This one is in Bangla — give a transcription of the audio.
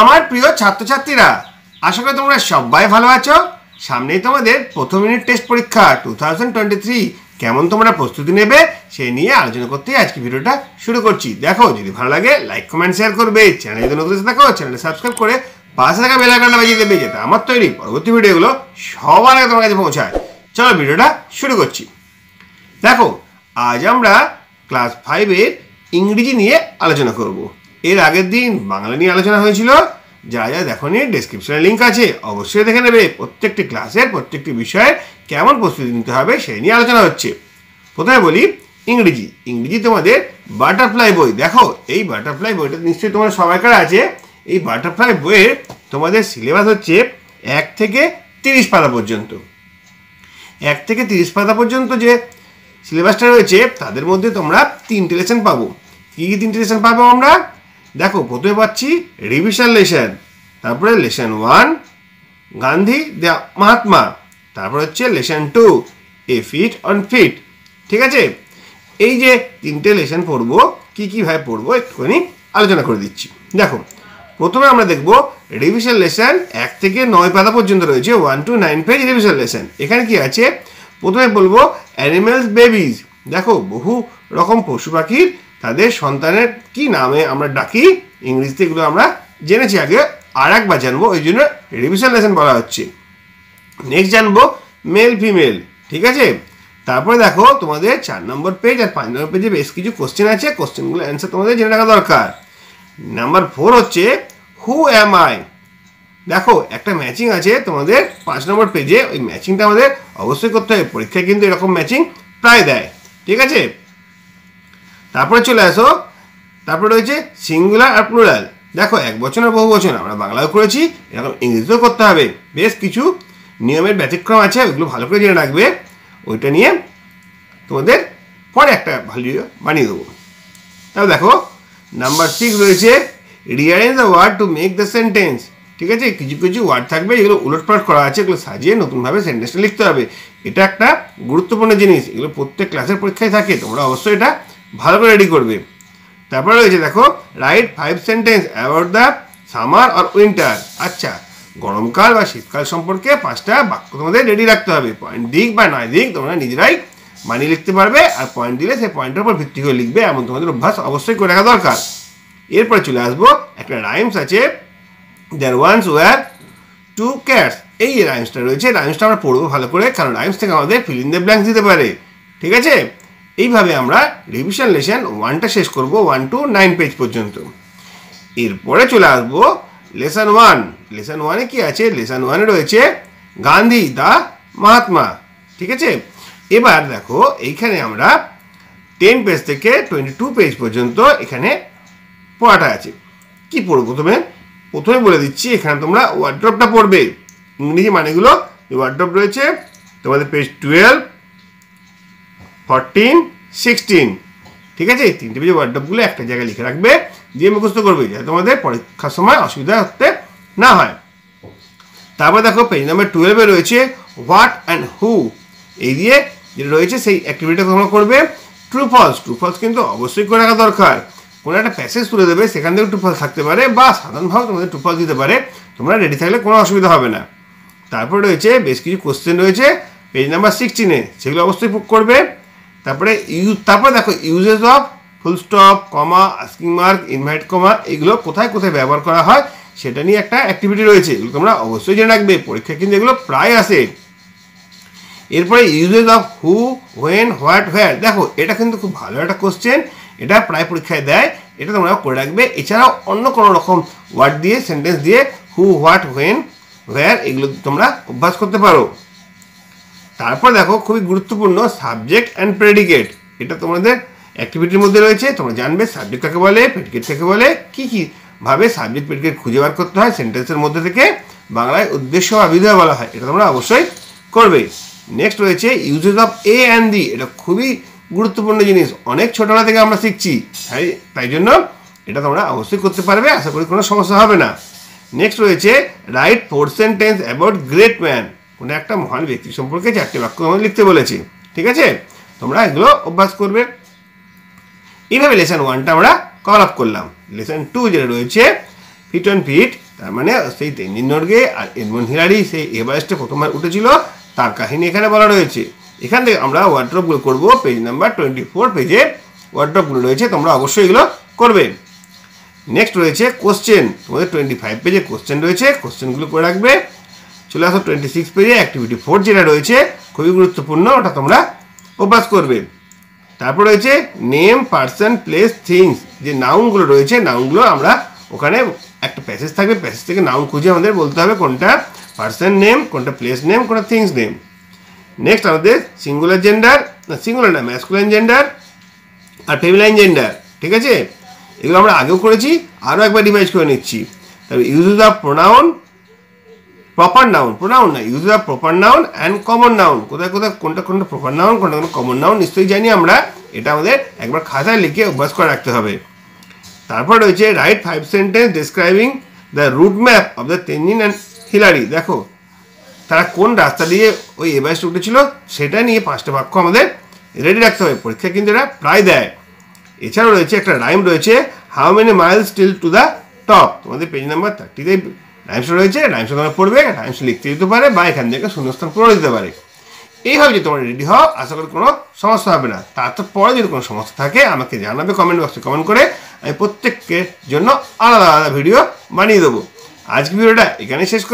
আমার প্রিয় ছাত্রছাত্রীরা, আশা করি তোমরা সবাই ভালো আছো। সামনেই তোমাদের প্রথম ইউনিট টেস্ট পরীক্ষা টু থাউজেন্ড টোয়েন্টি থ্রি কেমন তোমরা প্রস্তুতি নেবে সেই নিয়ে আলোচনা করতেই আজকে ভিডিওটা শুরু করছি। দেখো, যদি ভালো লাগে লাইক কমেন্ট শেয়ার করবে। চ্যানেল যদি নতুন দেখো চ্যানেল সাবস্ক্রাইব করে পাশে থাকা বেল আইকনটা বাজিয়ে দেবে, যাতে আমার তৈরি পরবর্তী ভিডিওগুলো সবার আগে তোমার কাছে পৌঁছায়। চলো ভিডিওটা শুরু করছি। দেখো, আজ আমরা ক্লাস ফাইভের ইংরেজি নিয়ে আলোচনা করব। এর আগের দিন বাংলা নিয়ে আলোচনা হয়েছিল। যা যা দেখো নিয়ে ডেসক্রিপশনে লিঙ্ক আছে। অবশ্যই দেখে নেবে। প্রত্যেকটি ক্লাসের প্রত্যেকটি বিষয়ে কেমন প্রস্তুতি নিতে হবে সেই নিয়ে আলোচনা হচ্ছে। প্রথমে বলি, ইংরেজি। ইংরেজি তোমাদের বাটারফ্লাই বই। দেখো, এই বাটারফ্লাই বইটা নিশ্চয়ই তোমার সবাইকার আছে। এই বাটারফ্লাই বইয়ের তোমাদের সিলেবাস হচ্ছে এক থেকে তিরিশ পাতা পর্যন্ত। এক থেকে তিরিশ পাতা পর্যন্ত যে সিলেবাসটা রয়েছে, তাদের মধ্যে তোমরা তিনটে লেসন পাবো। কী কী তিনটে লেসন পাবো আমরা? দেখো, প্রথমে পাচ্ছি রিভিশন লেসন তারপরে lesson one Gandhi, the, Mahatma, তারপর হচ্ছে lesson two a fit on fit ঠিক আছে? এই যে তিনটে লেসন পড়ব, কী কীভাবে পড়ব, একটুখানি আলোচনা করে দিচ্ছি। দেখো, প্রথমে আমরা দেখব রিভিশন লেসন এক থেকে নয় পাতা পর্যন্ত রয়েছে one two nine page revision lesson এখানে কি আছে? প্রথমে বলব অ্যানিমেলস বেবিজ দেখো, বহু রকম পশু পাখির তাদের সন্তানের কি নামে আমরা ডাকি? ইংরেজিতে এগুলো আমরা জেনেছি আগে। আর একবার জানব, ওই জন্য রিভিশন লেসন বলা হচ্ছে। নেক্সট জানব মেল ফিমেল ঠিক আছে? তারপরে দেখো, তোমাদের চার নম্বর পেজ আর পাঁচ নম্বর পেজে বেশ কিছু কোশ্চেন আছে। কোশ্চেনগুলো অ্যান্সার তোমাদের জেনে রাখা দরকার। নাম্বার ফোর হচ্ছে হু অ্যাম আই দেখো, একটা ম্যাচিং আছে তোমাদের পাঁচ নম্বর পেজে ওই ম্যাচিংটা আমাদের অবশ্যই করতে হবে। পরীক্ষায় কিন্তু এরকম ম্যাচিং প্রায় দেয়। ঠিক আছে? তারপরে চলে আসো। তারপরে রয়েছে সিঙ্গুলার আর প্লুরাল দেখো, এক বছর বহু বছর, আমরা বাংলাও করেছি, এরকম ইংরেজিতেও করতে হবে। বেশ কিছু নিয়মের ব্যতিক্রম আছে, ওইগুলো ভালো করে জেনে রাখবে। ওইটা নিয়ে তোমাদের পরে একটা ভিডিও বানিয়ে দেবো। তাহলে দেখো নাম্বার সিক্স রয়েছে rearrange the word to make the sentence ঠিক আছে? কিছু কিছু ওয়ার্ড থাকবে যেগুলো উলটপালট করা আছে, এগুলো সাজিয়ে নতুনভাবে সেন্টেন্সটা লিখতে হবে। এটা একটা গুরুত্বপূর্ণ জিনিস, এগুলো প্রত্যেক ক্লাসের পরীক্ষায় থাকে, তোমরা অবশ্যই এটা ভালো করে রেডি করবে। তারপরে রয়েছে দেখো write five sentence about the summer or winter আচ্ছা গরমকাল বা শীতকাল সম্পর্কে পাঁচটা বাক্য তোমাদের রেডি রাখতে হবে। পয়েন্ট দিক বা নয় দিক তোমরা নিজেরাই বানিয়ে লিখতে পারবে আর পয়েন্ট দিলে সেই পয়েন্টের উপর ভিত্তি করে লিখবে এমন তোমাদের অভ্যাস অবশ্যই করে রাখা দরকার। এরপরে চলে আসব, একটা রাইমস আছে। There once were two cats এই রাইমসটা রয়েছে রাইমসটা আমরা পড়ব ভালো করে, কারণ রাইমস থেকে আমাদের ফিল দ্য ব্ল্যাঙ্কস দিতে পারে। ঠিক আছে? এইভাবে আমরা রিভিশন লেসন ওয়ানটা শেষ করব ওয়ান টু নাইন পেজ পর্যন্ত। এরপরে চলে আসব লেসন ওয়ান লেসন ওয়ানে কি আছে? লেসন ওয়ানে রয়েছে গান্ধী দা মহাত্মা। ঠিক আছে? এবার দেখো, এইখানে আমরা টেন পেজ থেকে টোয়েন্টি টু পেজ পর্যন্ত এখানে পড়াটা আছে। কি পড়ব প্রথমে? প্রথমে বলে দিচ্ছি, এখানে তোমরা ওয়ার্ড্রপটা পড়বে। ইংরেজি মানেগুলো ওয়ার্ড্রপ রয়েছে, তোমাদের পেজ টুয়েলভ ফরটিন সিক্সটিন ঠিক আছে? এই তিনটে পেজের ওয়ার্ড্রপগুলো একটা জায়গায় লিখে রাখবে, দিয়ে মুখস্থ করবে, যাতে তোমাদের পরীক্ষার সময় অসুবিধা হতে না হয়। তারপর দেখো পেজ নাম্বার টুয়েলভে রয়েছে হোয়াট অ্যান্ড হু এই দিয়ে যেটা রয়েছে, সেই অ্যাক্টিভিটিটা তোমরা করবে। ট্রু ফলস ট্রু ফলস কিন্তু অবশ্যই করে রাখা দরকার। কোনো একটা প্যাসেজ তুলে দেবে, সেখান থেকে ট্রু থাকতে পারে, বা সাধারণভাবে তোমাদের ট্রু দিতে পারে। তোমরা রেডি থাকলে কোনো অসুবিধা হবে না। তারপর রয়েছে, বেশ কিছু কোশ্চেন রয়েছে পেজ নাম্বার সিক্সটিনে সেগুলো অবশ্যই করবে। তারপরে ইউজ তারপরে দেখো uses of full stop comma asking mark invite comma এগুলো কোথায় কোথায় ব্যবহার করা হয় সেটা নিয়ে একটা অ্যাক্টিভিটি রয়েছে, এগুলো তোমরা অবশ্যই জেনে রাখবে। পরীক্ষা কিন্তু এগুলো প্রায় আসে। এরপরে uses of who when what where দেখো, এটা কিন্তু খুব ভালো একটা কোশ্চেন এটা প্রায় পরীক্ষায় দেয়, এটা তোমরা করে রাখবে। এছাড়াও অন্য কোনো রকম ওয়ার্ড দিয়ে সেন্টেন্স দিয়ে হু হোয়াট হোয়েন হোয়ার এগুলো তোমরা অভ্যাস করতে পারো। তারপর দেখো খুবই গুরুত্বপূর্ণ সাবজেক্ট অ্যান্ড প্রেডিকেট এটা তোমাদের অ্যাক্টিভিটির মধ্যে রয়েছে, তোমরা জানবে সাবজেক্ট কাকে বলে প্রেডিকেট কাকে বলে, কী কী ভাবে সাবজেক্ট প্রেডিকেট খুঁজে বার করতে হয় সেন্টেন্সের মধ্যে থেকে বাংলায় উদ্দেশ্য বা বলা হয়, এটা তোমরা অবশ্যই করবে। নেক্সট রয়েছে uses of a and the এটা খুবই গুরুত্বপূর্ণ জিনিস, অনেক ছোটবেলা থেকে আমরা শিখছি, তাই তাই জন্য এটা তোমরা অবশ্যই করতে পারবে, আশা করি কোনো সমস্যা হবে না। নেক্সট রয়েছে write four sentence about great man কোনো একটা মহান ব্যক্তি সম্পর্কে চারটি বাক্য আমাদের লিখতে বলেছি। ঠিক আছে? তোমরা এগুলো অভ্যাস করবে। এইভাবে লেসন ওয়ানটা আমরা কভার আপ করলাম। লেসন টু যেটা রয়েছে ফিট অ্যান্ড ফিট তার মানে সেই তেনজিন নর্গে আর এডমন্ড হিলারি, সেই এভারেস্টে প্রথমবার উঠেছিল, তার কাহিনী এখানে বলা রয়েছে। এখান থেকে আমরা ওয়ার্ড্রপগুলো করব পেজ নাম্বার টোয়েন্টি ফোর পেজে ওয়ার্ড্রপগুলো রয়েছে, তোমরা অবশ্যই এগুলো করবে। নেক্সট রয়েছে কোশ্চেন তোমাদের টোয়েন্টি ফাইভ পেজে কোশ্চেন রয়েছে কোশ্চেনগুলো করে রাখবে। চলে আসো টোয়েন্টি সিক্স পেজে অ্যাক্টিভিটি ফোর যেটা রয়েছে, খুবই গুরুত্বপূর্ণ, ওটা তোমরা অভ্যাস করবে। তারপর রয়েছে নেম পার্সন প্লেস থিংস যে নাউনগুলো রয়েছে নাউনগুলো আমরা ওখানে একটা প্যাসেজ থাকবে প্যাসেজ থেকে নাউন খুঁজে আমাদের বলতে হবে কোনটা পার্সন নেম কোনটা প্লেস নেম কোনটা থিংস নেম নেক্সট আমাদের সিঙ্গুলার জেন্ডার সিঙ্গুলার না ম্যাসকুলাইন জেন্ডার আর ফেমিলাইন জেন্ডার ঠিক আছে? এগুলো আমরা আগেও করেছি, আরও একবার ডিভাইস করে নিচ্ছি। তারপরে use the pronoun proper noun pronoun না use the proper noun and common noun কোথায় কোথায়, কোনটা কোনটা প্রপার নাউন কোনটা কোনটা কমন নাউন নিশ্চয়ই জানি আমরা। এটা আমাদের একবার খাতায় লিখে অভ্যাস করে রাখতে হবে। তারপর রয়েছে write five sentence describing the route map of the Tenzing and Hillary দেখো, তারা কোন রাস্তা দিয়ে ওই এভারেস্ট উঠেছিল সেটা নিয়ে পাঁচটা বাক্য আমাদের রেডি রাখতে হবে। পরীক্ষা কিন্তু এটা প্রায় দেয়। এছাড়াও রয়েছে একটা রাইম রয়েছে how many miles still to the top তোমাদের পেজ নাম্বার থার্টিতে রাইমস রয়েছে নাইমস তোমরা পড়বে নাইমস লিখতে দিতে পারে বা এখান থেকে শূন্যস্থান করে দিতে পারে। এইভাবে যদি তোমরা রেডি হও, আশা করি কোনো সমস্যা হবে না। তার তো পরে যদি কোনো সমস্যা থাকে, আমাকে জানাবে কমেন্ট বক্সে কমেন্ট করে, আমি প্রত্যেকের জন্য আলাদা আলাদা ভিডিও বানিয়ে দেবো। আজকে ভিডিওটা এখানে শেষ করে